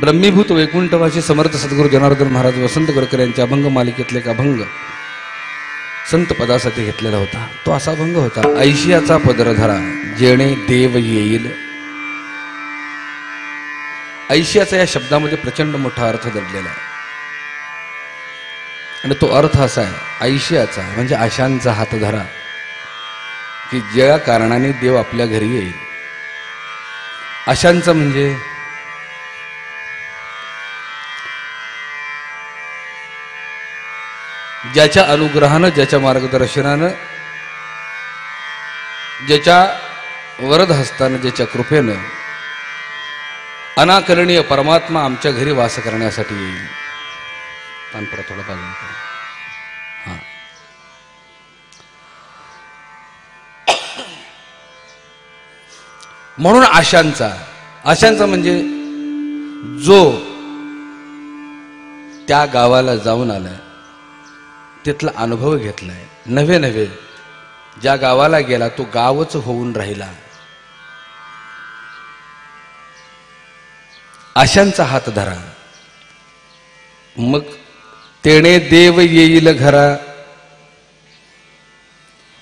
ब्रह्मीभूत वैकुंठवाशी समर्थ सद्गुरू जनार्दन महाराज वसंत गडकर यांच्या अभंग मालिकेतले एक अभंग संत पदासाठी घेतलेला होता. तो असा अभंग होता ऐशियाचा पदर धरा जेणे देव येईल. ऐशियाचा या शब्दामध्ये प्रचंड मोठा अर्थ दडलेला आहे. आणि तो अर्थ असा आहे ऐशियाचा म्हणजे आशांचा हात धरा की ज्या कारणाने देव आपल्या घरी येईल. आशांचं म्हणजे ज्याच्या अनुग्रहानं ज्याच्या मार्गदर्शनानं ज्याच्या वरद हस्तानं ज्याच्या कृपेनं अनाकरणीय परमात्मा आमच्या घरी वास करण्यासाठी येईल. तानपुरा थोडं पाहिजे हां. म्हणून आशांचा आशांचा म्हणजे जो त्या गावाला जाऊन आलाय तिथला अनुभव घेतलाय. नव्हे नव्हे. ज्या गावाला गेला तो गावच होऊन राहिला. अशांचा हात धरा. मग तेणे देव येईल घरा.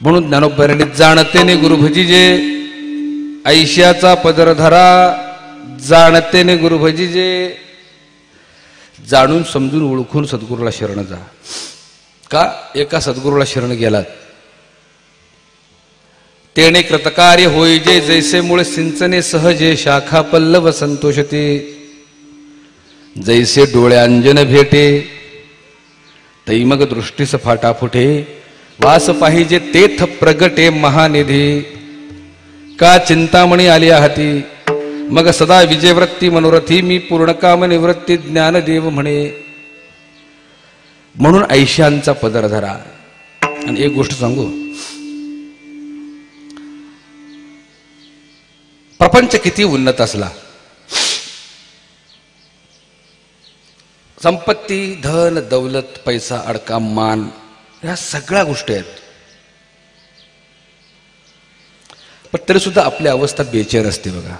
म्हणून ज्ञानोबराने जाणतेने गुरुभजीजे. ऐश्याचा पदर धरा. जाणतेने गुरुभजीजे. जाणून समजून ओळखून सद्गुरूला शरण जा. का? एका सद्गुरूला शरण गेलात तेने कृतकार्य होई जे जैसे मुळे सिंचने सहजे शाखा पल्लव संतोषते. जैसे डोळे अंजन भेटे तै मग दृष्टीस फाटा फुटे. वास पाहिजे तेथ प्रगटे महानिधी. का चिंतामणी आली आहाती? मग सदा विजयवृत्ती मनोरथी मी पूर्णकाम निवृत्ती ज्ञानदेव म्हणे. म्हणून ऐशांचा पदर धरा. आणि एक गोष्ट सांगू. प्रपंच किती उन्नत असला. संपत्ती धन दौलत पैसा अडका मान ह्या सगळ्या गोष्टी आहेत. पण तरी सुद्धा आपली अवस्था बेचैन असते बघा.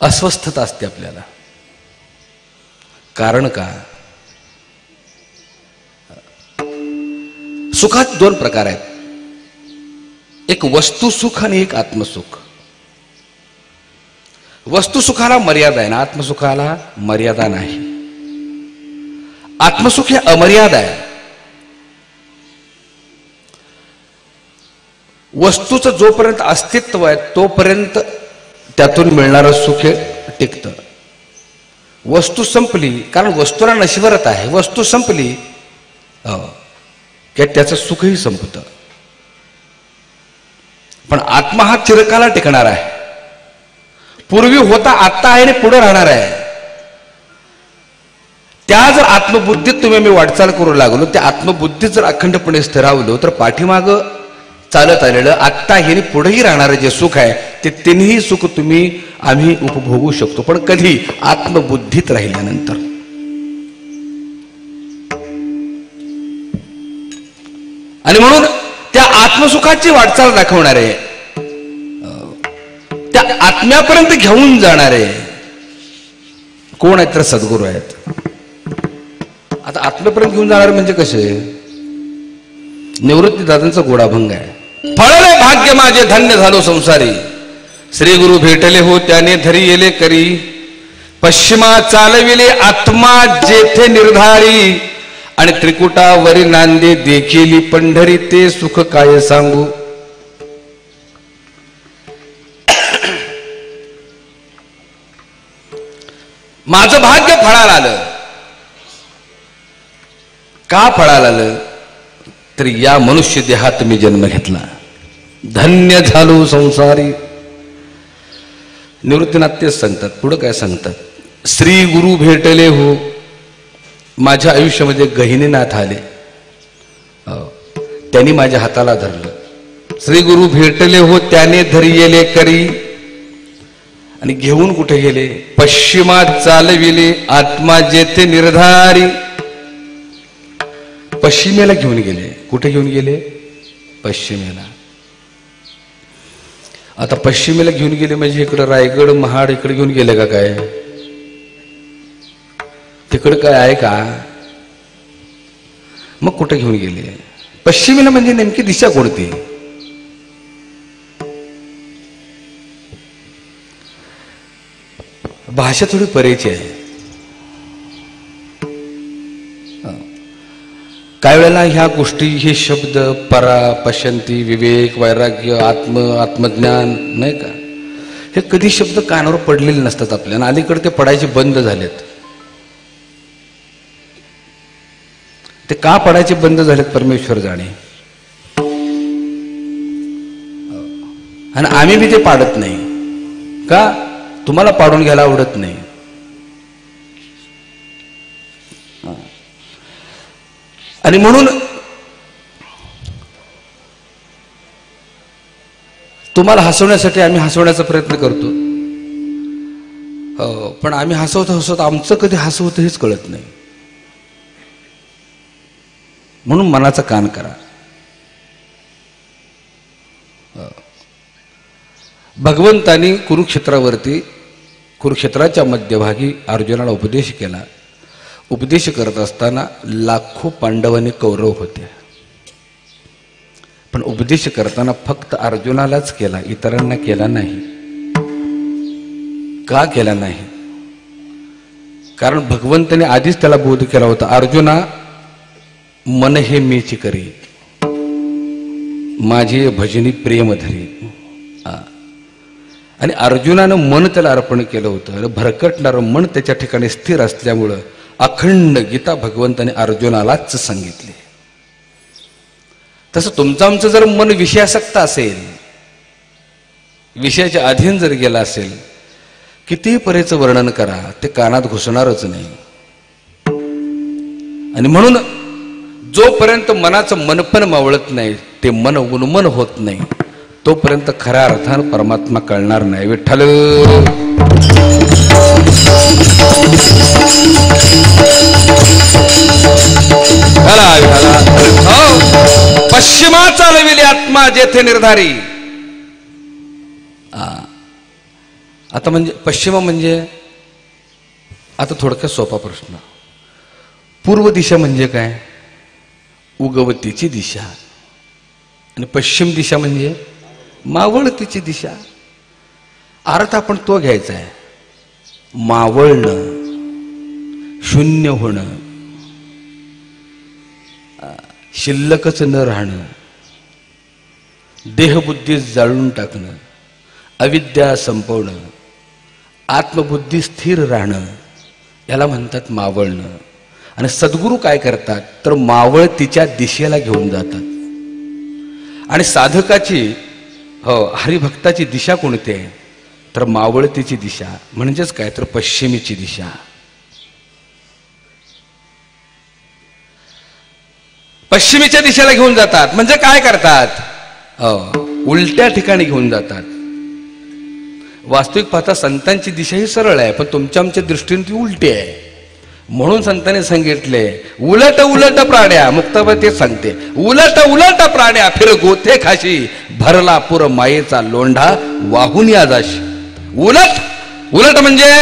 अस्वस्थता असते आपल्याला. कारण का? सुखात दोन प्रकार आहेत. एक वस्तुसुख आणि एक आत्मसुख. वस्तुसुखाला मर्यादा आहे ना? आत्मसुखाला मर्यादा नाही. आत्मसुख हे अमर्याद आहे. वस्तूचं जोपर्यंत अस्तित्व आहे तोपर्यंत त्यातून मिळणारं सुख हे टिकतं. वस्तू संपली कारण वस्तूला नशिवरत आहे. वस्तू संपली हो. की त्याचं सुखही संपतं. पण आत्मा हा चिरकाला टिकणार आहे. पूर्वी होता आत्ता आहे आणि पुढे राहणार आहे. त्या जर आत्मबुद्धीत तुम्ही मी वाटचाल करू लागलो त्या आत्मबुद्धीत जर अखंडपणे स्थिरावलो तर पाठीमाग चालत आलेलं आत्ता हे पुढेही राहणारं जे सुख आहे ते तिन्ही सुख तुम्ही आम्ही उपभोगू शकतो. पण कधी? आत्मबुद्धीत राहिल्यानंतर. आणि म्हणून त्या आत्मसुखाची वाटचाल दाखवणारे त्या आत्म्यापर्यंत घेऊन जाणारे कोण आहेत तर सद्गुरू आहेत. आता आत्म्यापर्यंत घेऊन जाणारे म्हणजे कसे? निवृत्ती दादांचा गोडाभंग आहे. फळले भाग्य माझे धन्य झालो संसारी. श्री गुरु भेटले हो त्याने धरी येले करी. पश्चिमा चालविले आत्मा जेथे निर्धारी. आणि त्रिकुटावरी नांदे देखील पंढरी ते सुख काय सांगू? माझं भाग्य फळाला आलं. का फळाला आलं? तर या मनुष्य देहात मी जन्म घेतला. धन्य झालो संसारी. निवृत्तीनाथ तेच सांगतात. पुढं काय सांगतात? श्री गुरु भेटले हो. माझ्या आयुष्यामध्ये गहिनीनाथ आले. हो. त्यांनी माझ्या हाताला धरलं. श्री गुरु भेटले हो त्याने धरियेले करी. आणि घेऊन कुठे गेले? पश्चिमात चालविले आत्मा जेथे निर्धारी. पश्चिमेला घेऊन गेले. कुठे घेऊन गेले? पश्चिमेला. आता पश्चिमेला घेऊन गेले म्हणजे इकडं रायगड महाड इकडे घेऊन गेले का काय? तिकडं काय आहे का? मग कुठे घेऊन गेले? पश्चिमेला म्हणजे नेमकी दिशा कोणती? भाषा थोडी परेची आहे काही वेळेला ह्या गोष्टी हे शब्द परा पशंती विवेक वैराग्य आत्म आत्मज्ञान नाही का? हे कधी शब्द कानावर पडलेले नसतात आपल्याला. अलीकडे ते पडायचे बंद झालेत. ते का पडायचे बंद झालेत परमेश्वर जाणे. आणि आम्ही बी ते पाडत नाही. का? तुम्हाला पाडून घ्यायला आवडत नाही. आणि म्हणून तुम्हाला हसवण्यासाठी आम्ही हसवण्याचा प्रयत्न करतो. हो पण आम्ही हसवत हसवत आमचं कधी हसवतं हेच कळत नाही. म्हणून मनाचा कान करा. भगवंतानी कुरुक्षेत्रावरती कुरुक्षेत्राच्या मध्यभागी अर्जुनाला उपदेश केला. उपदेश करत असताना लाखो पांडवांनी कौरव होते. पण उपदेश करताना फक्त अर्जुनालाच केला इतरांना केला नाही. का केला नाही? कारण भगवंताने आधीच त्याला बोध केला होता. अर्जुना मन हे मीची करी. माझे भजनी प्रेम धरी. आणि अर्जुनानं मन त्याला अर्पण केलं होतं. आणि भरकटणारं मन त्याच्या ठिकाणी स्थिर असल्यामुळं अखंड गीता भगवंताने अर्जुनालाच सांगितले. तसं तुमचं आमचं जर मन विषयासक्त असेल विषयाच्या अधीन जर गेला असेल कितीही परेचं वर्णन करा ते कानात घुसणारच नाही. आणि म्हणून जोपर्यंत मनाचं मनपण मावळत नाही ते मन उन्मन होत नाही तोपर्यंत खऱ्या अर्थानं परमात्मा कळणार नाही. विठ्ठल! हो. पश्चिमा चालविली आत्मा जेथे निर्धारी. आता म्हणजे पश्चिमा म्हणजे आता थोडक्यात सोपा प्रश्न. पूर्व दिशा म्हणजे काय? उगवतीची दिशा. आणि पश्चिम दिशा म्हणजे मावळतीची दिशा. अर्थ आपण तो घ्यायचा आहे. मावळणं शून्य होणं शिल्लकच न राहणं देहबुद्धी जाळून टाकणं अविद्या संपवणं आत्मबुद्धी स्थिर राहणं याला म्हणतात मावळणं. आणि सद्गुरू काय करतात? तर मावळ तिच्या दिशेला घेऊन जातात. आणि साधकाची हो हरिभक्ताची दिशा कोणती आहे? तर मावळतीची दिशा. म्हणजेच काय? तर पश्चिमेची दिशा. पश्चिमेच्या दिशेला घेऊन जातात. म्हणजे काय करतात? हो उलट्या ठिकाणी घेऊन जातात. वास्तविक पाहता संतांची दिशा ही सरळ आहे पण तुमच्या आमच्या दृष्टीने ती उलटी आहे. म्हणून संतांनी सांगितले उलट उलट प्राण्या मुक्ताबाई तेच सांगते. उलट उलट प्राण्या फिर गोथे खाशी भरला पुर मायेचा लोंढा वाहून या जाशी. उलट उलट म्हणजे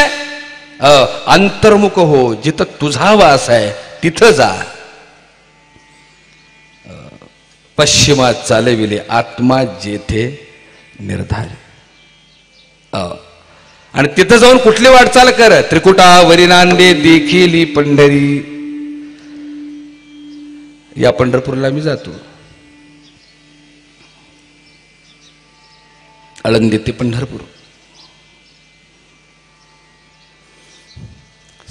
अंतर्मुख हो जिथं तुझा वास आहे तिथं जा. पश्चिमात चालविले आत्मा जेथे निर्धार. आणि तिथं जाऊन कुठली वाटचाल कर? त्रिकुटा वरिनांदे देखील पंढरी. या पंढरपूरला मी जातो. आळंदी ते पंढरपूर.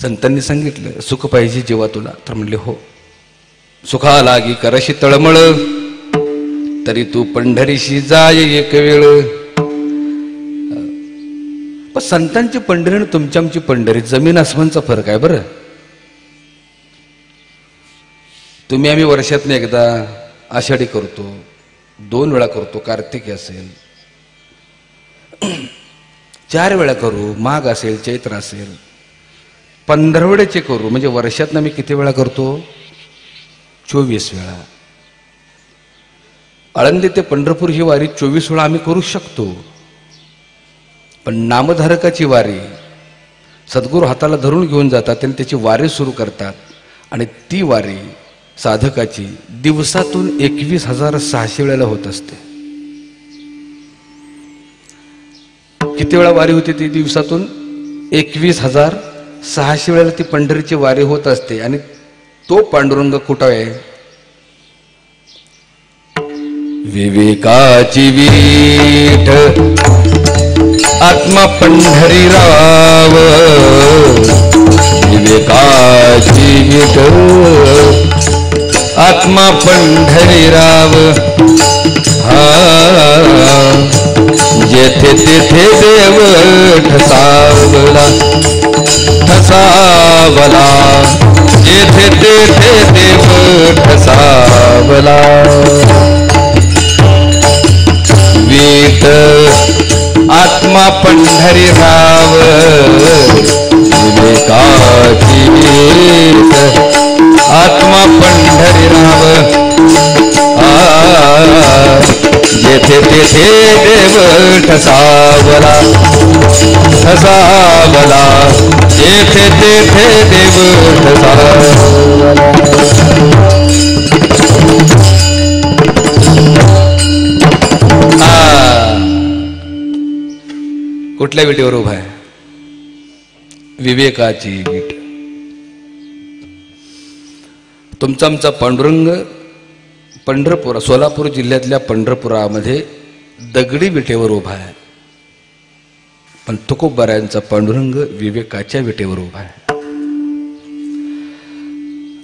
संतांनी सांगितलं सुख पाहिजे जेव्हा तुला. तर म्हणले हो. सुखा लागी करशी तळमळ तरी तू पंढरीशी जाय एक वेळ. पण संतांची पंढरी आणि तुमची आमची पंढरी जमीन आसमानचा फरक आहे बरं. तुम्ही आम्ही वर्षातून एकदा आषाढी करतो दोन वेळा करतो कार्तिकी असेल. चार वेळा करू माघ असेल चैत्र असेल. पंधरवड्याचे करू म्हणजे वर्षातनं मी किती वेळा करतो? चोवीस वेळा. आळंदी ते पंढरपूर ही वारी चोवीस वेळा आम्ही करू शकतो. पण नामधारकाची वारी. सद्गुरू हाताला धरून घेऊन जातात आणि त्याची वारी सुरू करतात. आणि ती वारी साधकाची दिवसातून एकवीस हजार सहाशे वेळेला होत असते. किती वेळा वारी होते ती दिवसातून? एकवीस हजार सहाशे वेळेला ती पंढरीची वारी होत असते. आणि तो पांडुरंग कुठं आहे? विवेकाची वीठ आत्मा पंढरी राव विवेकाची वीठ आत्मा पंढरी राव हा जेथे तेथे देव ठसावला ठसावला. जेथे तेथे देव ठसावला. वीट आत्मा पंढरी राव. आत्मा पंढरी राव. जेथे तेथे देव ठसावला ठसावला. जेथे तेथे देव ठसावला. कुठल्या विटेवर उभा आहे? विवेकाची वीट. तुमचा आमचा पांडुरंग पंढरपूर सोलापूर जिल्ह्यातल्या पंढरपुरामध्ये दगडी विटेवर उभा आहे. पण तुकोबारायांचा पांडुरंग विवेकाच्या विटेवर उभा आहे.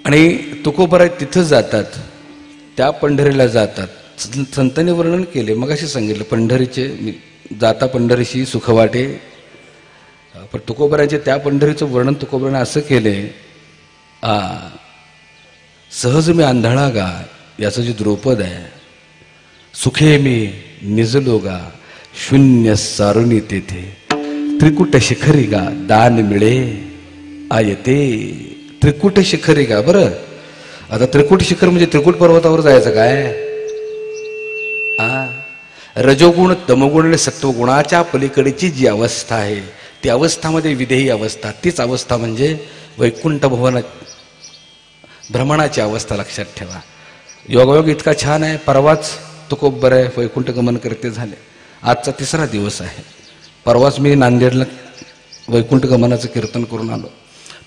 आणि तुकोबाराय तिथं जातात त्या पंढरीला जातात. संतांनी वर्णन केले मग असे सांगितलं पंढरीचे मी- जाता पंढरीशी सुख वाटे पण तुकोबऱ्यांचे त्या पंढरीचं वर्णन तुकोबराने असं केले आ सहज मी आंधळा गा याचं जे द्रौपद आहे सुखे मी निजलो गा शून्य सारुणी तेथे. त्रिकुट शिखरी गा दान मिळे आयते त्रिकुट शिखरी गा बरं. आता त्रिकुट शिखर म्हणजे त्रिकुट पर्वतावर जायचं काय? रजोगुण तमगुण आणि सत्वगुणाच्या पलीकडची जी अवस्था आहे ती अवस्थामध्ये विधेयी अवस्था तीच अवस्था म्हणजे वैकुंठ भवन भ्रमणाची अवस्था लक्षात ठेवा. योगायोग इतका छान आहे परवाच तुकोबर आहे वैकुंठ गमन करते झाले. आजचा तिसरा दिवस आहे. परवाच मी नांदेडला वैकुंठ गमनाचं कीर्तन करून आलो.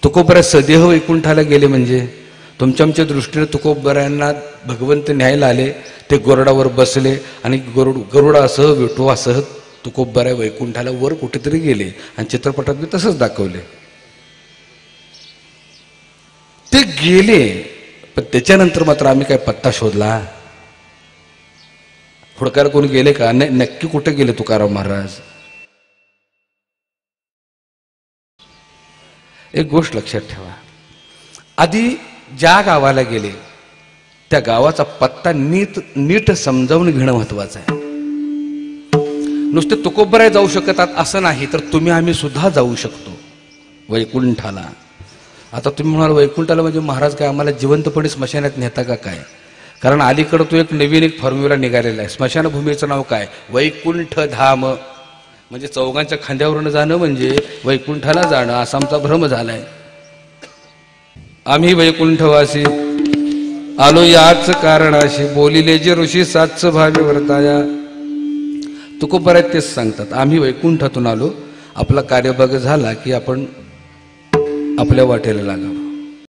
तुकोबऱ्या सदेह वैकुंठाला गेले म्हणजे. तुमच्या आमच्या दृष्टीने तुकोबऱ्यांना भगवंत न्यायला आले ते गरुडावर बसले आणि गरुड गरुडासह विठोवासह तुकोबऱ्या वैकुंठाला वर कुठेतरी गेले आणि चित्रपटात मी तसंच दाखवले. ते गेले पण त्याच्यानंतर मात्र आम्ही काय पत्ता शोधला? हुडकार कोणी गेले का? नाही नक्की कुठे गेले तुकाराम महाराज? एक गोष्ट लक्षात ठेवा. आधी ज्या गावाला गेले त्या गावाचा पत्ता नीट नीट समजावून घेणं महत्वाचं आहे. नुसते तुकोबराय जाऊ शकतात असं नाही तर तुम्ही आम्ही सुद्धा जाऊ शकतो. वैकुंठाला. आता तुम्ही म्हणाल वैकुंठाला म्हणजे महाराज काय आम्हाला जिवंतपणे स्मशानात नेता का काय? कारण अलीकडं तो एक नवीन एक फॉर्म्युला निघालेला आहे. स्मशानभूमीचं नाव काय? वैकुंठ धाम म्हणजे चौघांच्या खांद्यावरून जाणं म्हणजे वैकुंठाला जाणं असा आमचा भ्रम झालाय. आम्ही वैकुंठवासी. आलो याच कारणाशी बोलिले जे ऋषी सातच भावी वर्ताया. तुकोबरात तेच सांगतात. आम्ही वैकुंठातून आलो. आपला कार्यभाग झाला की आपण आपल्या वाटेला लागावं